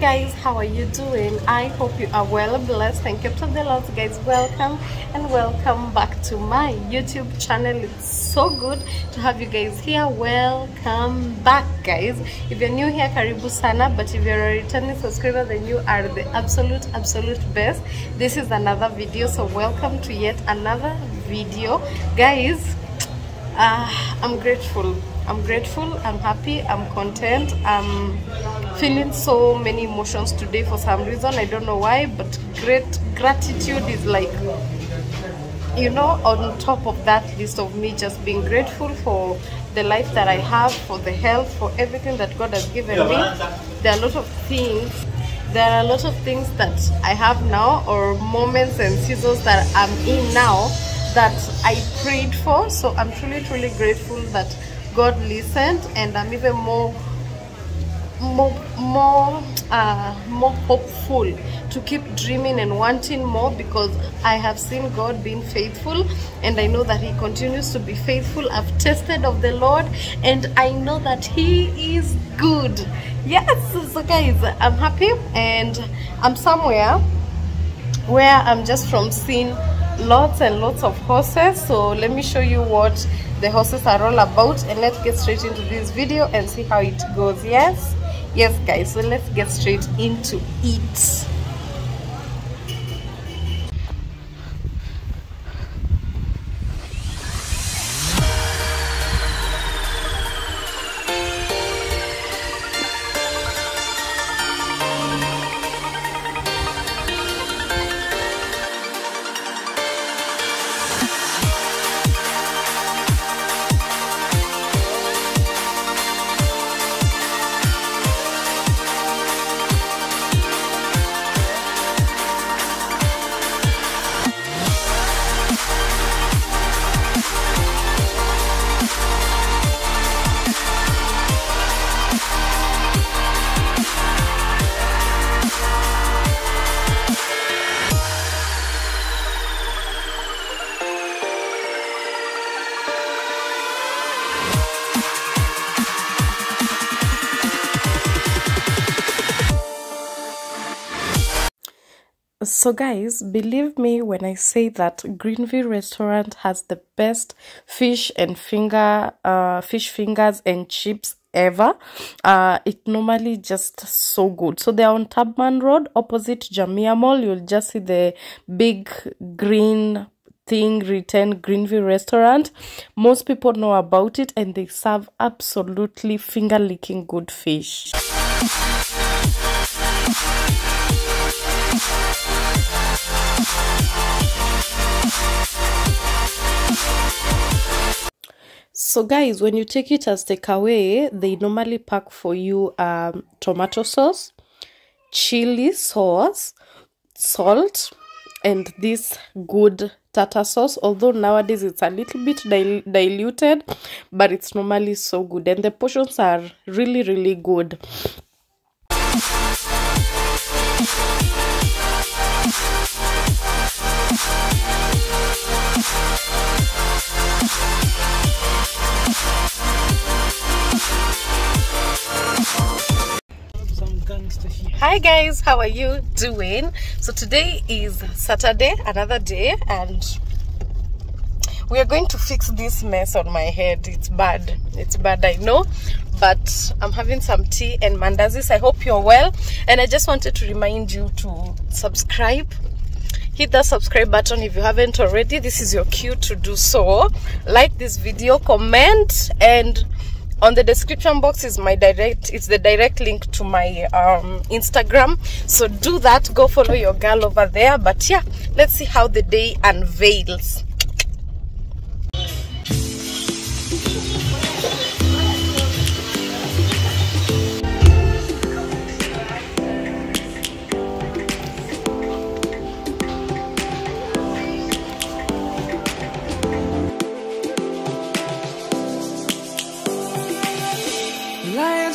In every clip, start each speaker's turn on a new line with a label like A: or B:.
A: Guys, how are you doing? I hope you are well blessed and kept of the Lord. Guys, welcome and welcome back to my YouTube channel. It's so good to have you guys here. Welcome back, guys. If you're new here, karibu sana. But if you're a returning subscriber, then you are the absolute, absolute best. This is another video, so welcome to yet another video, guys. Uh, I'm grateful. I'm grateful. I'm happy. I'm content. I'm feeling so many emotions today for some reason. I don't know why, but great gratitude is like, you know, on top of that list of me just being grateful for the life that I have, for the health, for everything that God has given me. There are a lot of things. There are a lot of things that I have now, or moments and seasons that I'm in now that I prayed for. So I'm truly, truly grateful that God listened, and I'm even more, more, more, uh, more hopeful to keep dreaming and wanting more because I have seen God being faithful, and I know that He continues to be faithful. I've tested of the Lord, and I know that He is good. Yes, so guys, I'm happy, and I'm somewhere where I'm just from seeing lots and lots of horses. So let me show you what the horses are all about and let's get straight into this video and see how it goes. Yes? Yes guys. So let's get straight into it So, guys, believe me when I say that Greenville Restaurant has the best fish and finger, uh, fish fingers and chips ever. Uh, it normally just so good. So they're on Tubman Road, opposite Jamia Mall. You'll just see the big green thing written Greenville Restaurant. Most people know about it, and they serve absolutely finger licking good fish. So guys, when you take it as takeaway, they normally pack for you um, tomato sauce, chili sauce, salt, and this good tartar sauce. Although nowadays it's a little bit dil- diluted, but it's normally so good, and the portions are really really good.
B: Gangster shit.
A: Hi guys, how are you doing? So today is Saturday, another day, and we are going to fix this mess on my head. It's bad. It's bad, I know. But I'm having some tea and mandazis. I hope you're well. And I just wanted to remind you to subscribe. Hit that subscribe button if you haven't already. This is your cue to do so. Like this video, comment, and on the description box is my direct it's the direct link to my um instagram. So do that. Go follow your girl over there. But yeah let's see how the day unveils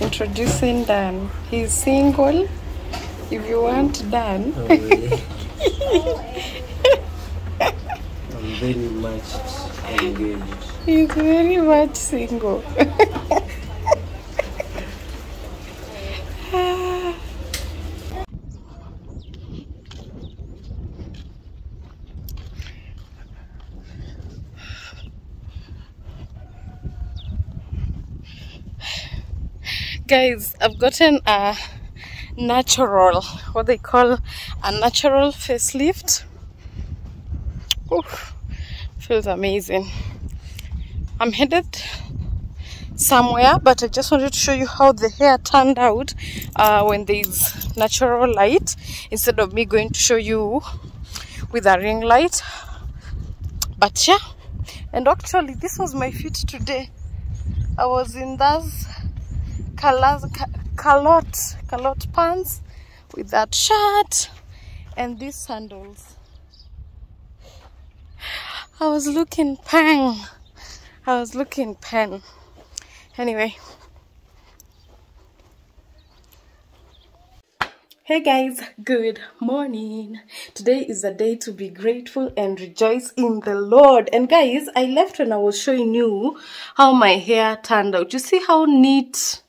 A: Introducing Dan. He's single. If you want Dan,
C: Oh? I'm very much engaged.
A: he's very much single. Guys, I've gotten a natural, what they call a natural facelift. Oof, feels amazing. I'm headed somewhere, but I just wanted to show you how the hair turned out uh, when there's natural light instead of me going to show you with a ring light. But yeah, and actually, this was my fit today. I was in those colors, ca- calotte, calotte pants with that shirt and these sandals. I was looking pang. I was looking pen. Anyway. Hey guys, good morning. Today is a day to be grateful and rejoice in the Lord. And guys, I left when I was showing you how my hair turned out. You see how neat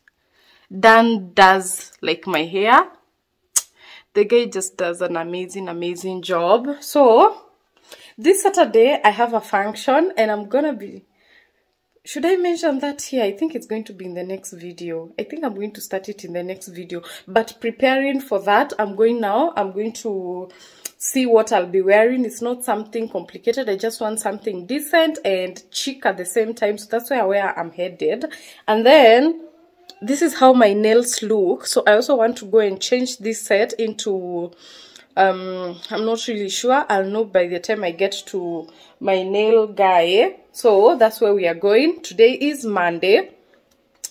A: Dan does like my hair? The guy just does an amazing, amazing job. So, this Saturday I have a function and I'm gonna be should I mention that here? I think it's going to be in the next video. I think I'm going to start it in the next video. But preparing for that, I'm going now. I'm going to see what I'll be wearing. It's not something complicated. I just want something decent and chic at the same time. So that's where, where I'm headed. And then this is how my nails look. So I also want to go and change this set into um i'm not really sure. I'll know by the time i get to my nail guy. So that's where we are going. Today is monday.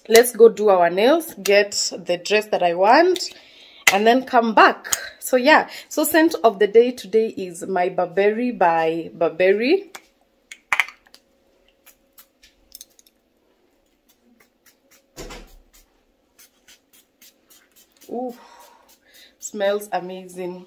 A: Let's go do our nails get the dress that i want and then come back. So yeah. So scent of the day today is my burberry by burberry Ooh, smells amazing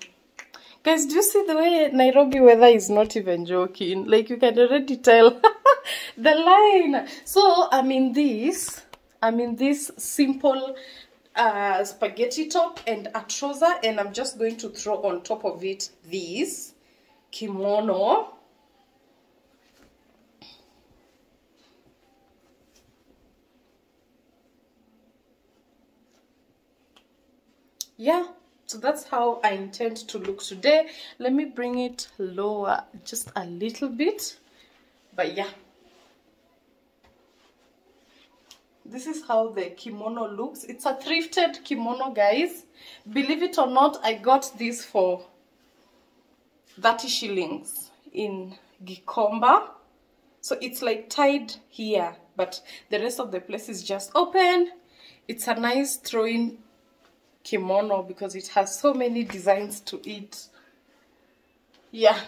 A: Guys, do you see the way Nairobi weather is not even joking? Like you can already tell the line. So I'm in this, I'm in this simple uh, spaghetti top and a trouser and I'm just going to throw on top of it this kimono. Yeah, so that's how I intend to look today. Let me bring it lower just a little bit. But yeah. This is how the kimono looks. It's a thrifted kimono, guys. Believe it or not, I got this for 30 shillings in Gikomba. So it's like tied here, but the rest of the place is just open. It's a nice throwing kimono because it has so many designs to it. Yeah.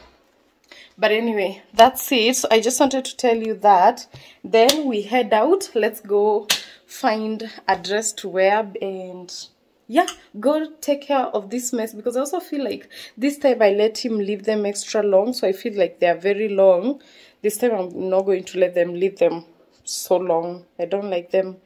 A: But anyway that's it. So i just wanted to tell you that. Then we head out. Let's go find a dress to wear and yeah go take care of this mess because i also feel like this time i let him leave them extra long. So i feel like they are very long. This time i'm not going to let them leave them so long. I don't like them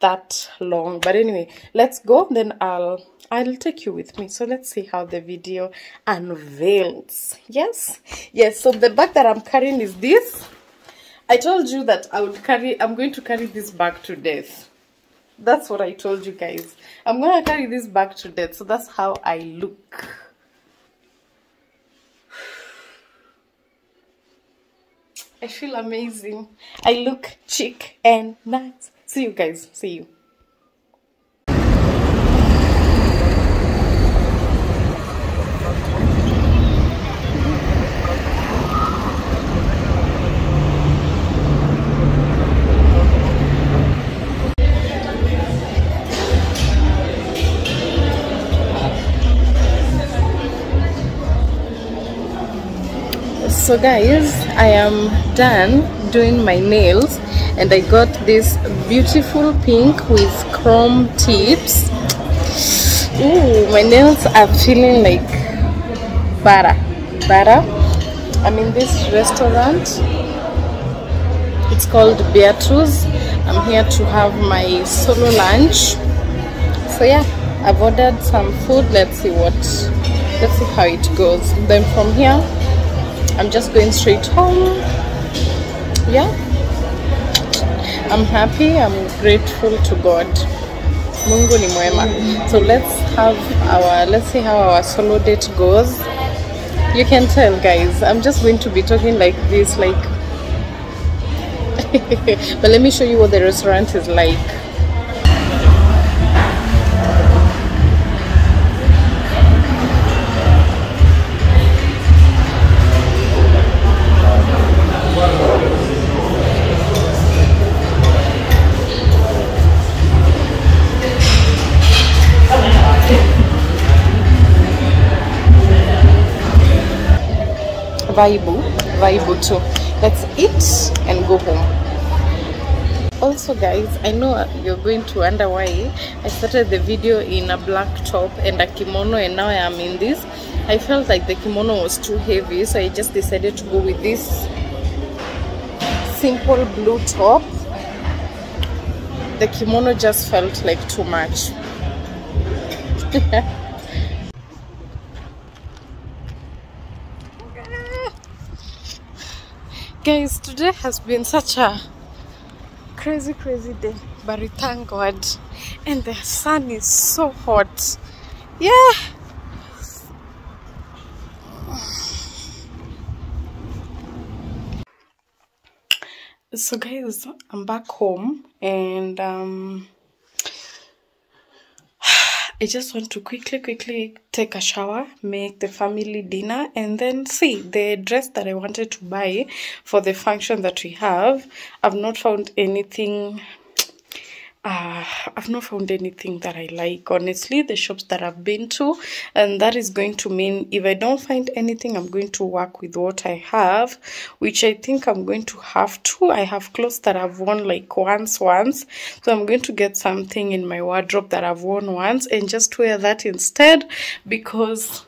A: that long. But anyway let's go then i'll i'll take you with me. So let's see how the video unveils. Yes? Yes so the bag that i'm carrying is this. I told you that i would carry i'm going to carry this bag to death. That's what i told you guys. I'm gonna carry this bag to death. So that's how i look. I feel amazing. I look chic and nice. See you guys. See you. so guys i am done doing my nails and i got this beautiful pink with chrome tips. Ooh, my nails are feeling like butter butter i'm in this restaurant. It's called beatrice. I'm here to have my solo lunch. So yeah i've ordered some food. Let's see what let's see how it goes. Then from here i'm just going straight home. Yeah i'm happy i'm grateful to god. Mungu ni mwema. So let's have our let's see how our solo date goes. You can tell guys. I'm just going to be talking like this like but let me show you what the restaurant is like vibe vibe too. Let's eat and go home. Also guys i know you're going to wonder why i started the video in a black top and a kimono and now i am in this. I felt like the kimono was too heavy so i just decided to go with this simple blue top. The kimono just felt like too much guys today has been such a crazy crazy day. But we thank god. And the sun is so hot. Yeah. So guys i'm back home and um I just want to quickly, quickly take a shower, make the family dinner, and then see the dress that I wanted to buy for the function that we have. I've not found anything. Uh, I've not found anything that I like, honestly, the shops that I've been to, and that is going to mean if I don't find anything, I'm going to work with what I have, which I think I'm going to have to. I have clothes that I've worn like once, once, so I'm going to get something in my wardrobe that I've worn once and just wear that instead because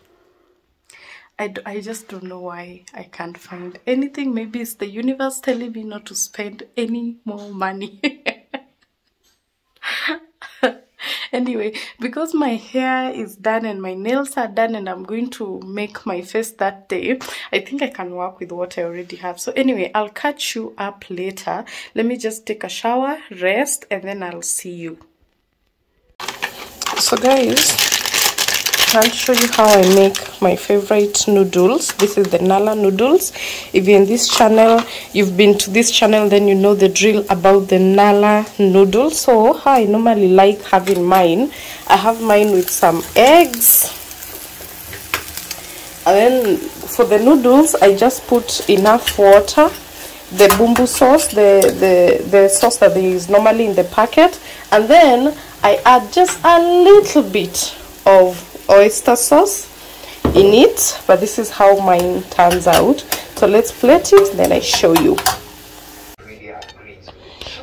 A: I, I just don't know why I can't find anything. Maybe it's the universe telling me not to spend any more money. anyway because my hair is done and my nails are done and i'm going to make my face that day i think i can work with what i already have. So anyway i'll catch you up later. Let me just take a shower rest and then i'll see you. So guys I'll show you how I make my favorite noodles. This is the Nala noodles. If you're in this channel, you've been to this channel, then you know the drill about the Nala noodles. So how I normally like having mine, I have mine with some eggs. And then for the noodles, I just put enough water the bumbu sauce the the the sauce that is normally in the packet and then i add just a little bit of oyster sauce in it but this is how mine turns out. So let's plate it then i show you.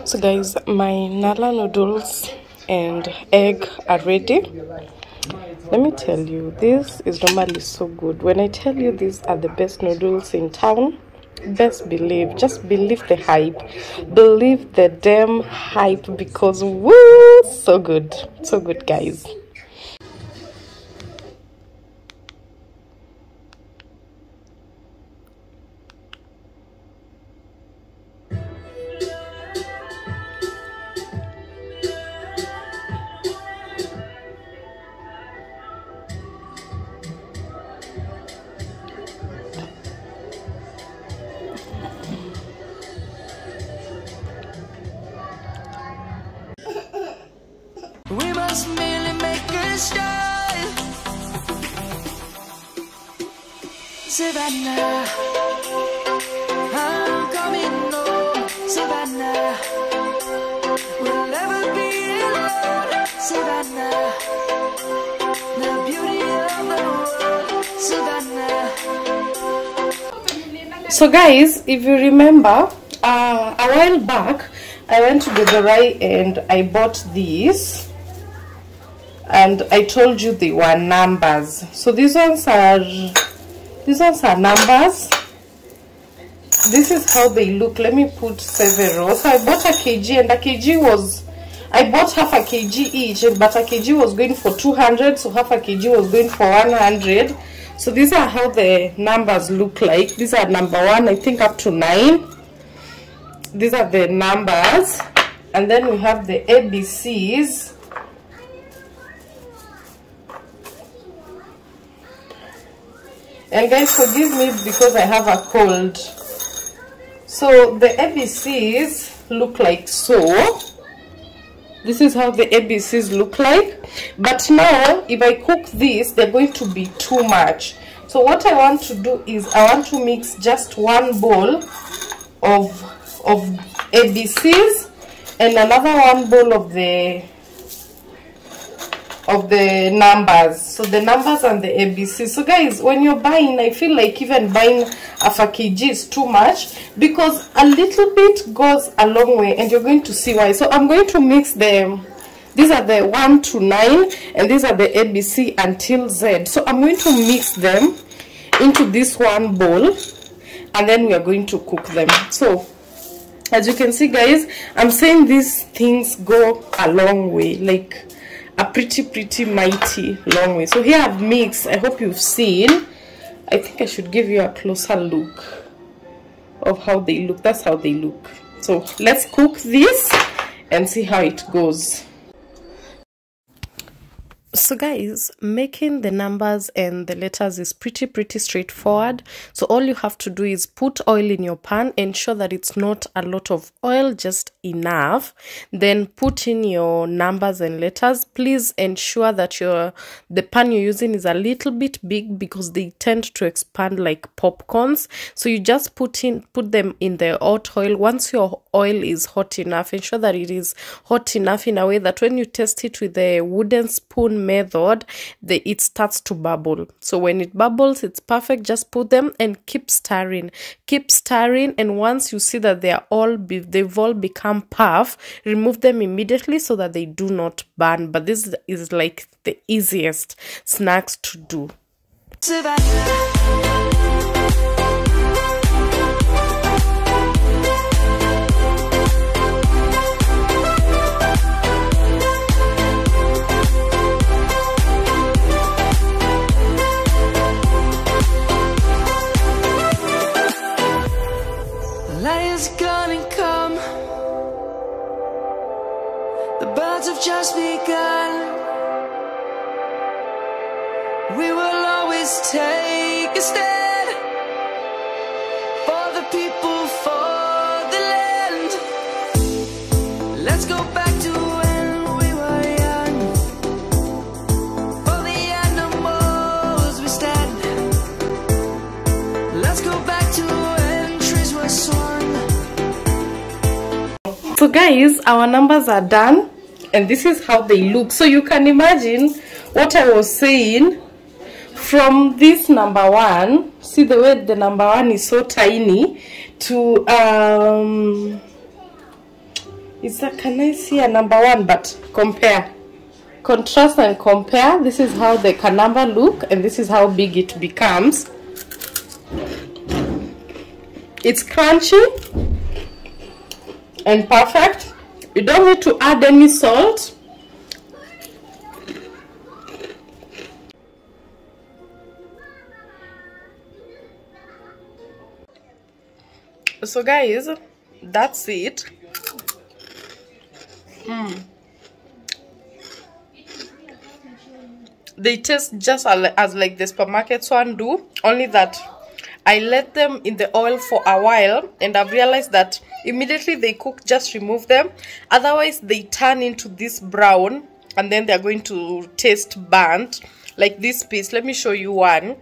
A: So guys my nala noodles and egg are ready. Let me tell you this is normally so good. When i tell you these are the best noodles in town best believe just believe the hype. Believe the damn hype because woo so good. So good guys so guys if you remember uh, a while back i went to Githurai and i bought these. And i told you they were numbers. So these ones are these ones are numbers. This is how they look. Let me put several. So i bought a kg and a kg was i bought half a kg each but a kg was going for 200 so half a kg was going for 100 so these are how the numbers look like. These are number one i think up to nine. These are the numbers. And then we have the abcs and guys forgive me because i have a cold. So the abcs look like so this is how the abcs look like. But now if i cook this they're going to be too much. So what i want to do is i want to mix just one bowl of of abcs and another one bowl of the of the numbers. So the numbers and the abc so guys when you're buying i feel like even buying a kg is too much because a little bit goes a long way and you're going to see why. So i'm going to mix them these are the 1 to 9 and these are the abc until z. So i'm going to mix them into this one bowl and then we are going to cook them. So as you can see guys i'm saying these things go a long way. Like a pretty pretty mighty long way. So here I've mixed I hope you've seen. I think I should give you a closer look of how they look. That's how they look. So let's cook this and see how it goes so guys making the numbers and the letters is pretty pretty straightforward. So all you have to do is put oil in your pan ensure that it's not a lot of oil just enough. Then put in your numbers and letters. Please ensure that your the pan you're using is a little bit big because they tend to expand like popcorns. So you just put in put them in the hot oil. Once your oil is hot enough ensure that it is hot enough in a way that when you test it with a wooden spoon method the it starts to bubble. So when it bubbles it's perfect. Just put them and keep stirring. Keep stirring and once you see that they are all be, they've all become puff remove them immediately so that they do not burn. But this is like the easiest snacks to do so guys our numbers are done and this is how they look. So you can imagine what i was saying from this number one. See the way the number one is so tiny to um is that can i see a number one? But compare. Contrast and compare. This is how the number look and this is how big it becomes. It's crunchy and perfect. You don't need to add any salt. So guys that's it. Mm. they taste just as like the supermarket one do only that i let them in the oil for a while and i've realized that immediately they cook just remove them. Otherwise they turn into this brown and then they're going to taste burnt like this piece. Let me show you one.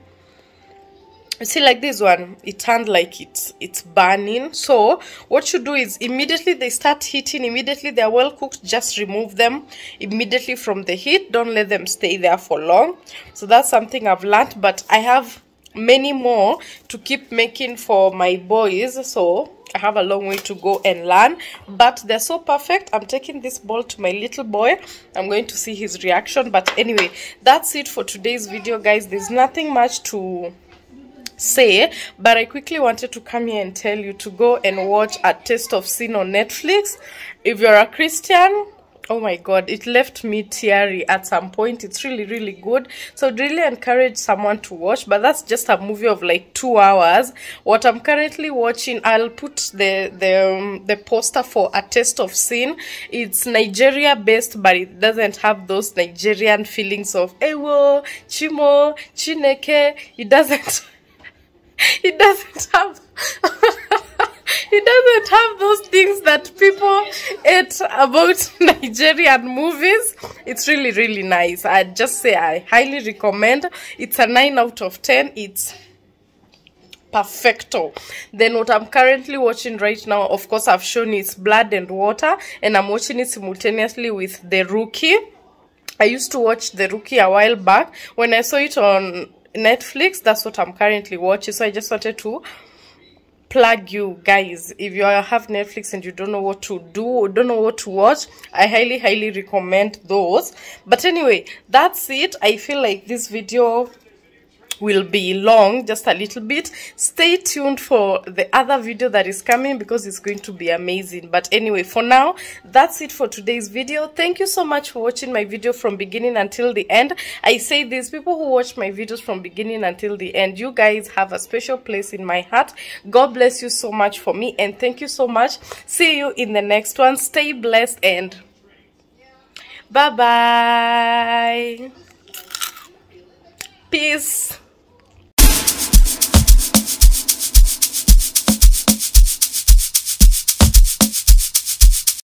A: You see like this one it turned like it's it's burning. So what you do is immediately they start heating. Immediately they're well cooked just remove them immediately from the heat. Don't let them stay there for long. So that's something i've learned but i have many more to keep making for my boys. So I have a long way to go and learn, but they're so perfect. I'm taking this ball to my little boy. I'm going to see his reaction. But anyway, that's it for today's video, guys. There's nothing much to say but i quickly wanted to come here and tell you to go and watch a taste of sin on netflix if you're a christian oh my god it left me teary at some point. It's really really good. So I'd really encourage someone to watch but that's just a movie of like two hours. What i'm currently watching i'll put the the um, the poster for a taste of sin. It's nigeria based but it doesn't have those nigerian feelings of ewo chimo chineke. It doesn't it doesn't have it doesn't have those things that people hate about Nigerian movies. It's really, really nice. I'd just say I highly recommend. It's a 9 out of 10. It's perfecto then what i'm currently watching right now of course i've shown is blood and water and i'm watching it simultaneously with the rookie i used to watch the rookie a while back when i saw it on netflix that's what i'm currently watching so i just wanted to plug you guys. If you have netflix and you don't know what to do don't know what to watch i highly highly recommend those. But anyway that's it. I feel like this video will be long just a little bit. Stay tuned for the other video that is coming because it's going to be amazing. But anyway for now that's it for today's video. Thank you so much for watching my video from beginning until the end. I say these people who watch my videos from beginning until the end you guys have a special place in my heart. God bless you so much for me and thank you so much. See you in the next one. Stay blessed and bye bye peace